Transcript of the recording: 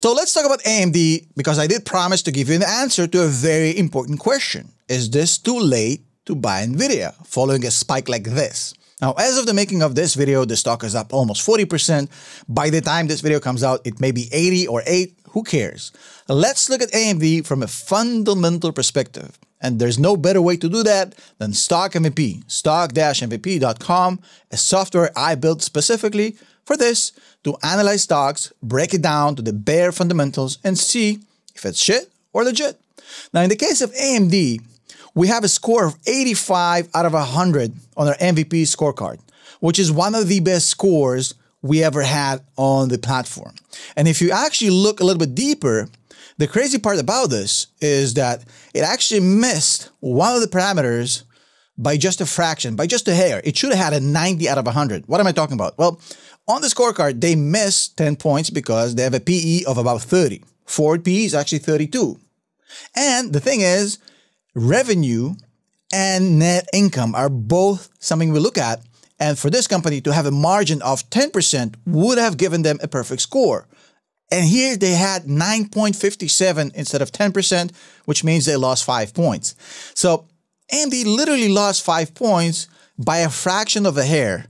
So let's talk about AMD because I did promise to give you an answer to a very important question. Is this too late to buy Nvidia following a spike like this? Now, as of the making of this video, the stock is up almost 40%. By the time this video comes out, it may be 80 or 8, who cares? Let's look at AMD from a fundamental perspective. And there's no better way to do that than Stock MVP, stock-mvp.com, a software I built specifically for this to analyze stocks, break it down to the bare fundamentals, and see if it's shit or legit. Now, in the case of AMD, we have a score of 85 out of 100 on our MVP scorecard, which is one of the best scores we ever had on the platform. And if you actually look a little bit deeper, the crazy part about this is that it actually missed one of the parameters by just a fraction, by just a hair. It should have had a 90 out of 100. What am I talking about? Well, on the scorecard, they missed 10 points because they have a PE of about 30. Forward PE is actually 32. And the thing is, revenue and net income are both something we look at. And for this company to have a margin of 10% would have given them a perfect score. And here they had 9.57 instead of 10%, which means they lost five points. So AMD literally lost five points by a fraction of a hair